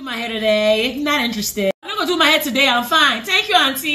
Do my hair today. Not interested. I'm not gonna do my hair today. I'm fine. Thank you, auntie.